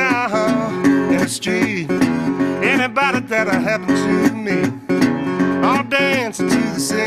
down in the street. Anybody that I happen to meet, I'll dance to the city.